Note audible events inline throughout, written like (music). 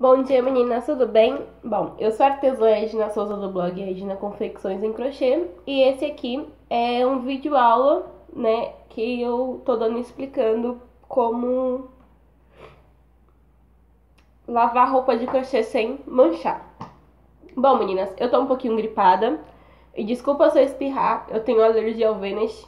Bom dia meninas, tudo bem? Bom, eu sou a artesã Edna Souza do blog Edna Confecções em Crochê e esse aqui é um vídeo aula, né, que eu tô dando explicando como lavar roupa de crochê sem manchar. Bom meninas, eu tô um pouquinho gripada e desculpa se eu espirrar, eu tenho alergia ao Vanish,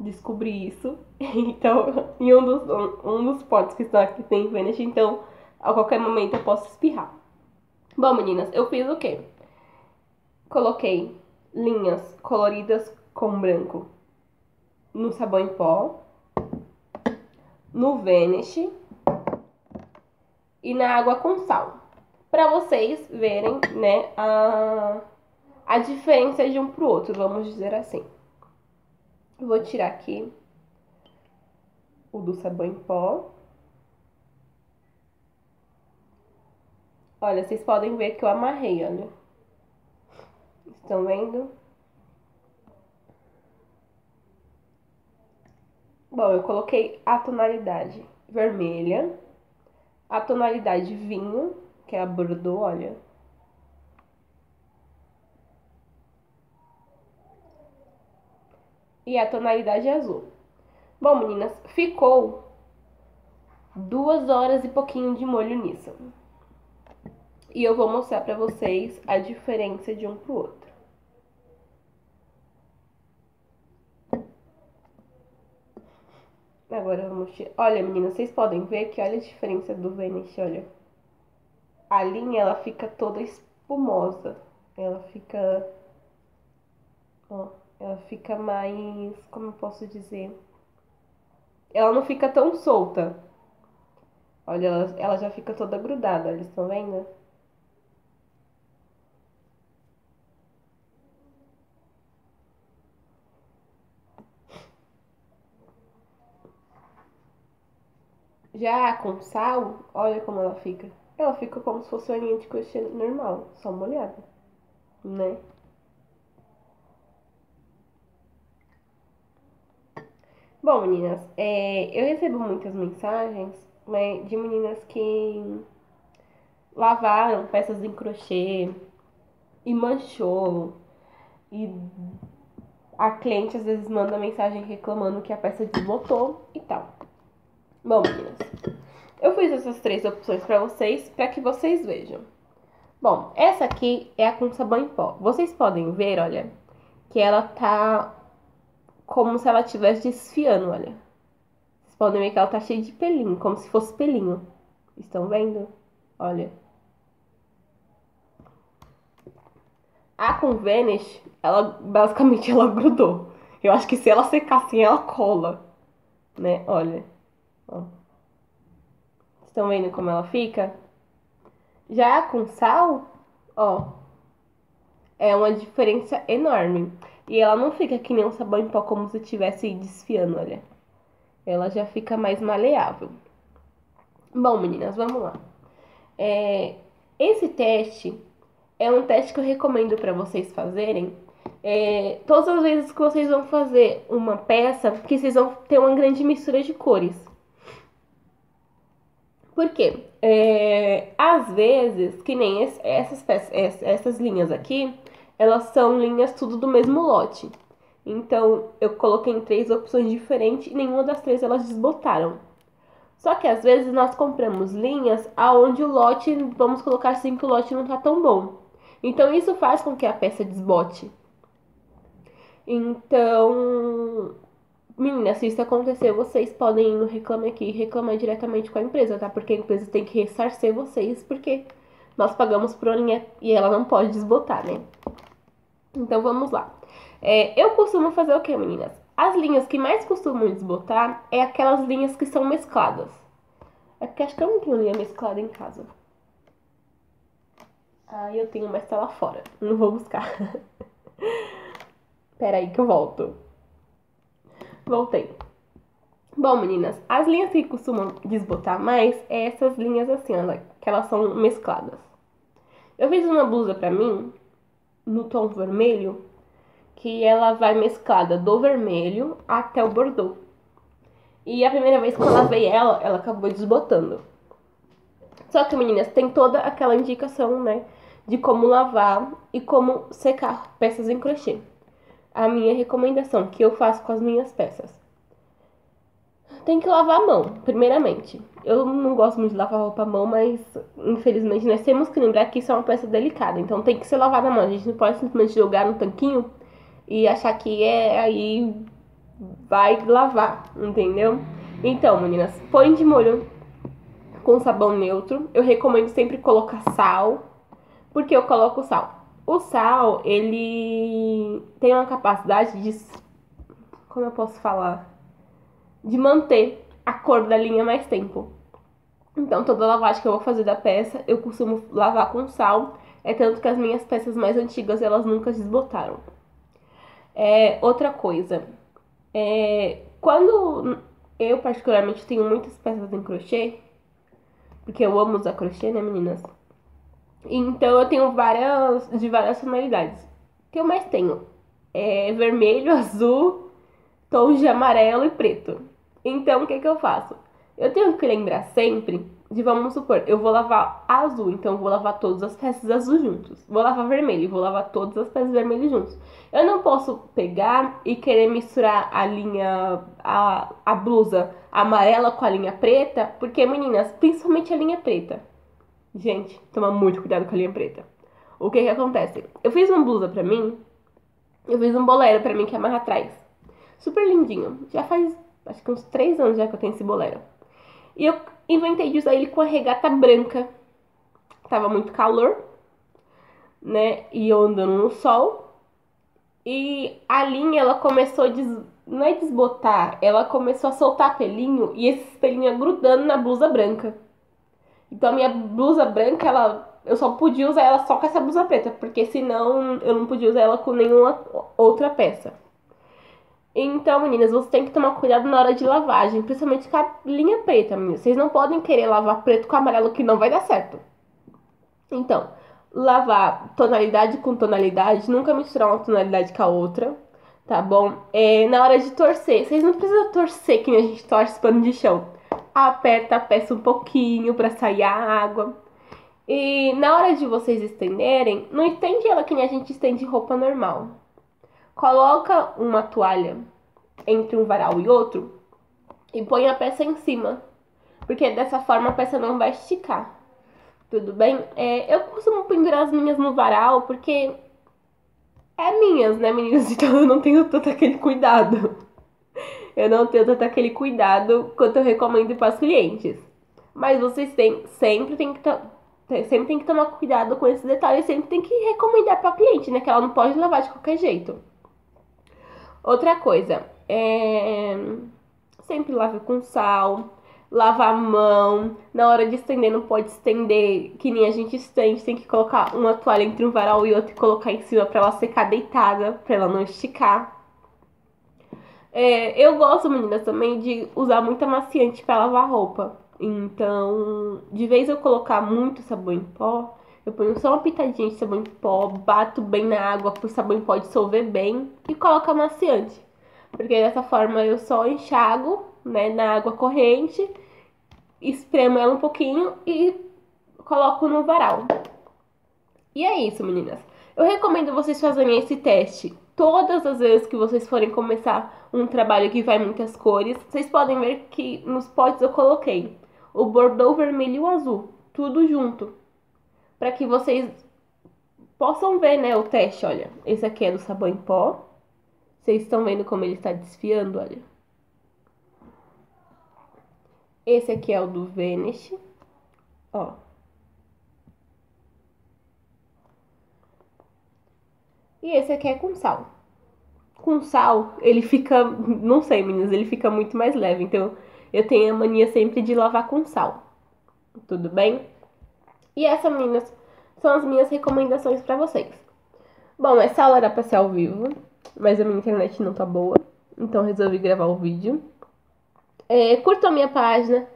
descobri isso, (laughs) então, em um dos, um, um dos potes que estão aqui tem Vanish, então a qualquer momento eu posso espirrar. Bom, meninas, eu fiz o quê? Coloquei linhas coloridas com branco no sabão em pó, no Vanish e na água com sal. Para vocês verem, né, a, a diferença de um pro outro, vamos dizer assim. Vou tirar aqui o do sabão em pó. Olha, vocês podem ver que eu amarrei, olha. Estão vendo? Bom, eu coloquei a tonalidade vermelha, a tonalidade vinho, que é a Bordeaux, olha. E a tonalidade azul. Bom, meninas, ficou duas horas e pouquinho de molho nisso. E eu vou mostrar pra vocês a diferença de um pro outro. Agora vamos tirar. Olha, meninas, vocês podem ver que olha a diferença do Vanish, olha. A linha, ela fica toda espumosa. Ela fica... Ó, ela fica mais... Como eu posso dizer? Ela não fica tão solta. Olha, ela, ela já fica toda grudada, eles estão vendo? Já com sal, olha como ela fica. Ela fica como se fosse uma linha de crochê normal, só molhada, né? Bom, meninas, é, eu recebo muitas mensagens né, de meninas que lavaram peças em crochê e manchou. E a cliente às vezes manda mensagem reclamando que a peça desbotou e tal. Bom, meninas, eu fiz essas três opções para vocês, para que vocês vejam. Bom, essa aqui é a com sabão em pó. Vocês podem ver, olha, que ela tá como se ela estivesse desfiando, olha. Vocês podem ver que ela tá cheia de pelinho, como se fosse pelinho. Estão vendo? Olha. A com Vanish, ela basicamente (laughs) ela grudou. Eu acho que se ela secar assim, ela cola. Né? Olha. Estão vendo como ela fica? Já com sal, ó, é uma diferença enorme. E ela não fica que nem um sabão em pó como se estivesse desfiando, olha. Ela já fica mais maleável. Bom, meninas, vamos lá. É, esse teste é um teste que eu recomendo para vocês fazerem. É, todas as vezes que vocês vão fazer uma peça, que vocês vão ter uma grande mistura de cores. Por quê? É, às vezes, que nem esse, essas, peças, essas linhas aqui, elas são linhas tudo do mesmo lote. Então, eu coloquei em três opções diferentes e nenhuma das três elas desbotaram. Só que às vezes nós compramos linhas aonde o lote, vamos colocar assim que o lote não tá tão bom. Então isso faz com que a peça desbote. Então, Meninas, se isso acontecer, vocês podem ir no Reclame Aqui e reclamar diretamente com a empresa, tá? Porque a empresa tem que ressarcer vocês, porque nós pagamos por linha e ela não pode desbotar, né? Então vamos lá. É, eu costumo fazer o que, meninas? As linhas que mais costumam desbotar é aquelas linhas que são mescladas. É porque acho que eu não tenho linha mesclada em casa. Ah, eu tenho, mas tá lá fora. Não vou buscar. (laughs) Pera aí que eu volto. Voltei. Bom, meninas, as linhas que costumam desbotar mais é essas linhas assim, ó, que elas são mescladas. Eu fiz uma blusa pra mim, no tom vermelho, que ela vai mesclada do vermelho até o bordô. E a primeira vez que eu lavei ela, ela acabou desbotando. Só que, meninas, tem toda aquela indicação, né? De como lavar e como secar peças em crochê. A minha recomendação que eu faço com as minhas peças. Tem que lavar a mão, primeiramente. Eu não gosto muito de lavar roupa à mão, mas infelizmente nós temos que lembrar que isso é uma peça delicada. Então tem que ser lavada a mão. A gente não pode simplesmente jogar no tanquinho e achar que é aí vai lavar, entendeu? Então, meninas, põe de molho com sabão neutro. Eu recomendo sempre colocar sal. porque eu coloco sal? O sal, ele tem uma capacidade de. Como eu posso falar? De manter a cor da linha mais tempo. Então, toda lavagem que eu vou fazer da peça, eu costumo lavar com sal. É tanto que as minhas peças mais antigas, elas nunca desbotaram. É, outra coisa. É, quando eu, particularmente, tenho muitas peças em crochê, porque eu amo usar crochê, né, meninas? Então, eu tenho várias, de várias tonalidades. O que eu mais tenho? É vermelho, (laughs) azul, tons de amarelo e preto. Então, o que, que eu faço? Eu tenho que lembrar sempre de, vamos supor, eu vou lavar azul, então vou lavar todas as peças azul juntos. Vou lavar vermelho, vou lavar todas as peças vermelhas juntos. Eu não posso pegar e querer misturar a linha, a, a blusa amarela com a linha preta, porque, meninas, principalmente a linha preta. Gente, toma muito cuidado com a linha preta. O que que acontece? Eu fiz uma blusa pra mim, eu fiz um bolero pra mim que mais atrás. Super lindinho. Já faz, acho que uns três anos já que eu tenho esse bolero. E eu inventei de usar ele com a regata branca. Tava muito calor, né? E eu andando no sol. E a linha, ela começou a des... não é desbotar, ela começou a soltar pelinho e esse pelinho grudando na blusa branca. Então a minha blusa branca, ela eu só podia usar ela só com essa blusa preta, porque senão eu não podia usar ela com nenhuma outra peça. Então, meninas, você tem que tomar cuidado na hora de lavagem, principalmente com a linha preta, meninas. Vocês não podem querer lavar preto com amarelo que não vai dar certo. Então, lavar tonalidade com tonalidade, nunca misturar uma tonalidade com a outra, tá bom? É, na hora de torcer, vocês não precisam torcer que a gente torce pano de chão. Aperta a peça um pouquinho para sair a água. E na hora de vocês estenderem, não estende ela que nem a gente estende roupa normal Coloca uma toalha entre um varal e outro e põe a peça em cima, porque dessa forma a peça não vai esticar. Tudo bem? É, eu costumo pendurar as minhas no varal porque é minhas, né, meninas? (laughs) Então eu não tenho tanto aquele cuidado. Eu não tenho tanto aquele cuidado quanto eu recomendo para os clientes. Mas vocês têm, sempre tem que sempre tem que tomar cuidado com esse detalhe, sempre tem que recomendar para cliente, né, que ela não pode lavar de qualquer jeito. Outra coisa, é... sempre lave com sal, lava a mão. Na hora de estender, não pode estender que nem a gente estende. Tem que colocar uma toalha entre um varal e outro e colocar em cima para ela secar deitada, para ela não esticar. É, eu gosto, meninas, também de usar muito amaciante para lavar roupa. Então, de vez eu colocar muito sabão em pó, eu ponho só uma pitadinha de sabão em pó, bato bem na água para o sabão em pó dissolver bem e coloco amaciante. Porque dessa forma eu só enxago né, na água corrente, espremo ela um pouquinho e coloco no varal. E é isso, meninas. Eu recomendo vocês fazerem esse teste todas as vezes que vocês forem começar um trabalho que vai muitas cores. Vocês podem ver que nos potes eu coloquei o bordô vermelho e o azul, tudo junto para que vocês possam ver, né, o teste, olha. Esse aqui é do sabão em pó. Vocês estão vendo como ele está desfiando, olha. Esse aqui é o do Vanish, ó. E esse aqui é com sal. Com sal, ele fica, não sei, meninas, ele fica muito mais leve. Então, eu tenho a mania sempre de lavar com sal. Tudo bem? E essas, meninas, são as minhas recomendações para vocês. Bom, essa aula era pra ser ao vivo, mas a minha internet não tá boa, então resolvi gravar o vídeo. É, curtam a minha página,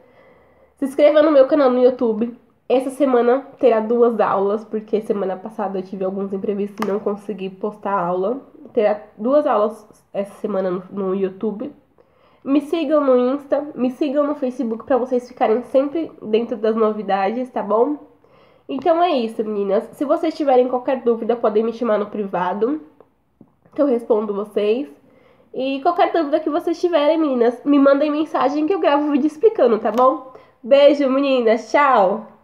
se inscreva no meu canal no YouTube. Essa semana terá duas aulas, porque semana passada eu tive alguns imprevistos e não consegui postar a aula. Terá duas aulas essa semana no, no YouTube. Me sigam no Insta, me sigam no Facebook para vocês ficarem sempre dentro das novidades, tá bom? Então é isso, meninas. Se vocês tiverem qualquer dúvida, podem me chamar no privado, que eu respondo vocês. E qualquer dúvida que vocês tiverem, meninas, me mandem mensagem que eu gravo o vídeo explicando, tá bom? Beijo, meninas. Tchau!